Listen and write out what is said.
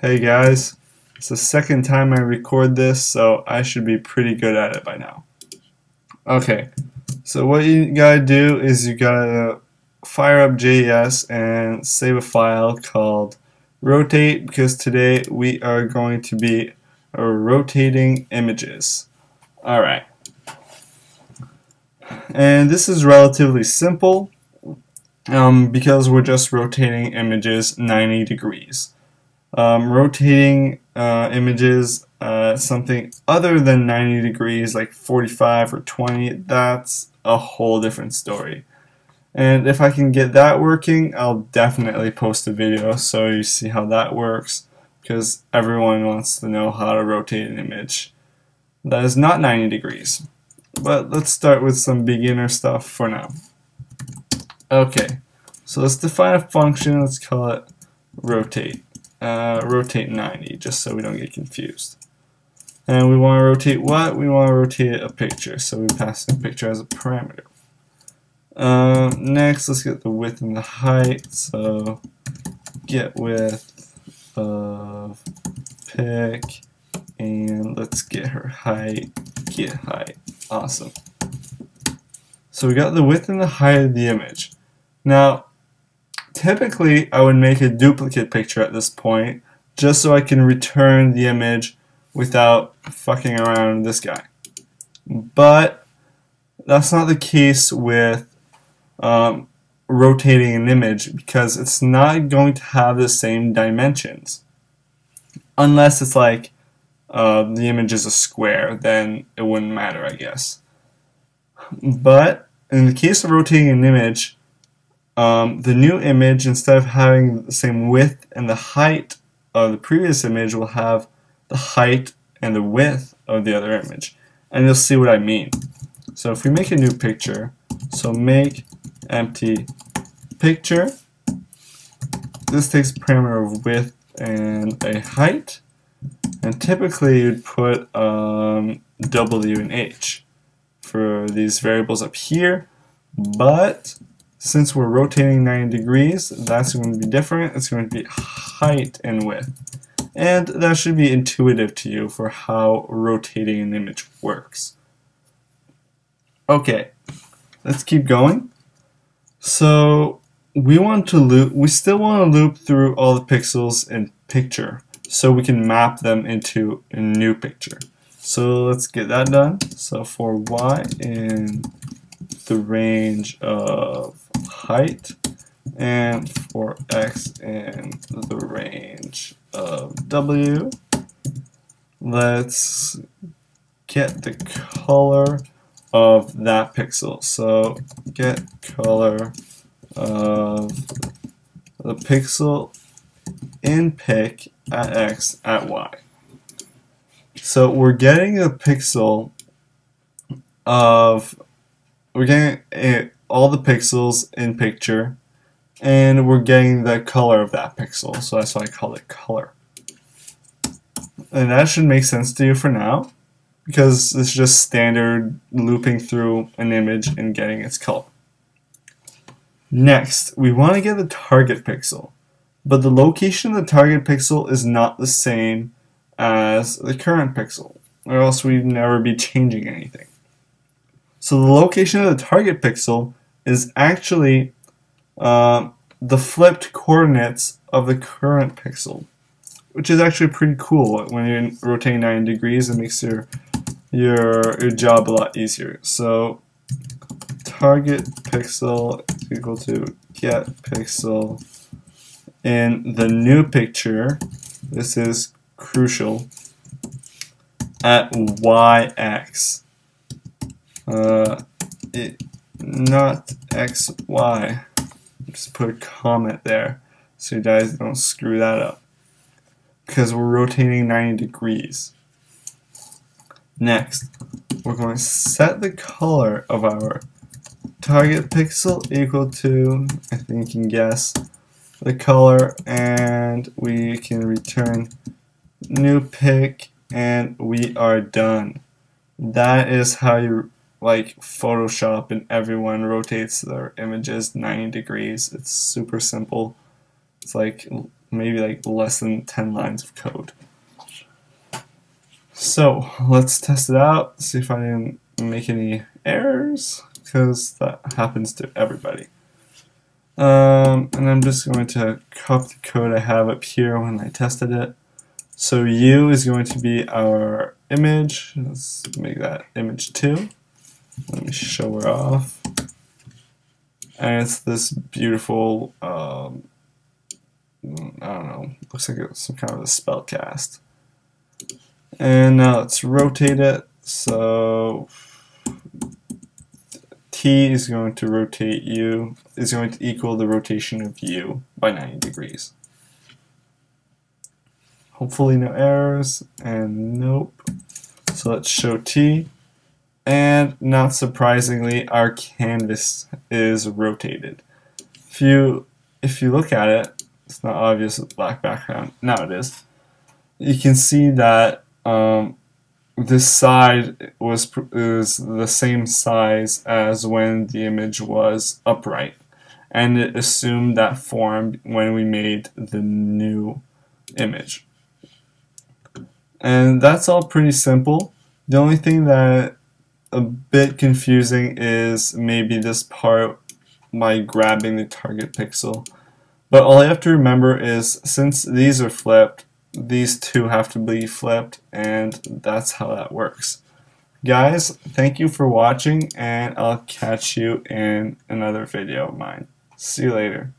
Hey guys, it's the second time I record this, so I should be pretty good at it by now. Okay, so what you gotta do is you gotta fire up JES and save a file called rotate because today we are going to be rotating images. Alright, and this is relatively simple um, because we're just rotating images 90 degrees. Um, rotating uh, images uh, something other than 90 degrees, like 45 or 20, that's a whole different story. And if I can get that working, I'll definitely post a video so you see how that works because everyone wants to know how to rotate an image that is not 90 degrees. But let's start with some beginner stuff for now. Okay, so let's define a function, let's call it rotate. Uh, rotate 90, just so we don't get confused. And we want to rotate what? We want to rotate a picture, so we pass the picture as a parameter. Uh, next, let's get the width and the height, so get width of pic, and let's get her height, get height. Awesome. So we got the width and the height of the image. Now, typically I would make a duplicate picture at this point just so I can return the image without fucking around this guy. But that's not the case with um, rotating an image because it's not going to have the same dimensions. Unless it's like uh, the image is a square, then it wouldn't matter, I guess. But in the case of rotating an image, um, the new image, instead of having the same width and the height of the previous image, will have the height and the width of the other image. And you'll see what I mean. So if we make a new picture, so make empty picture, this takes parameter of width and a height, and typically you'd put um, W and H for these variables up here, but since we're rotating 90 degrees, that's going to be different. It's going to be height and width. And that should be intuitive to you for how rotating an image works. Okay, let's keep going. So we want to loop, we still want to loop through all the pixels in picture so we can map them into a new picture. So let's get that done. So for y in the range of height and for x in the range of w, let's get the color of that pixel. So get color of the pixel in pic at x at y. So we're getting a pixel of, we're getting a, all the pixels in picture, and we're getting the color of that pixel. So that's why I call it color. And that should make sense to you for now, because it's just standard looping through an image and getting its color. Next, we want to get the target pixel but the location of the target pixel is not the same as the current pixel, or else we'd never be changing anything. So the location of the target pixel is actually uh, the flipped coordinates of the current pixel, which is actually pretty cool. When you're rotating 90 degrees, it makes your, your, your job a lot easier. So target pixel equal to get pixel in the new picture, this is crucial, at yx. Uh, it, not xy. Just put a comment there so you guys don't screw that up. Because we're rotating 90 degrees. Next, we're going to set the color of our target pixel equal to, I think you can guess, the color and we can return new pick and we are done. That is how you like Photoshop and everyone rotates their images 90 degrees. It's super simple. It's like maybe like less than 10 lines of code. So let's test it out, see if I didn't make any errors, because that happens to everybody. Um, and I'm just going to copy the code I have up here when I tested it. So U is going to be our image. Let's make that image 2. Let me show her off. And it's this beautiful, um, I don't know, looks like it's some kind of a spell cast. And now let's rotate it. So T is going to rotate U, is going to equal the rotation of U by 90 degrees. Hopefully no errors, and nope. So let's show T. And not surprisingly, our canvas is rotated. If you if you look at it, it's not obvious with black background. Now it is. You can see that um, this side was is the same size as when the image was upright, and it assumed that form when we made the new image. And that's all pretty simple. The only thing that a bit confusing is maybe this part by grabbing the target pixel. But all I have to remember is since these are flipped, these two have to be flipped and that's how that works. Guys, thank you for watching and I'll catch you in another video of mine. See you later.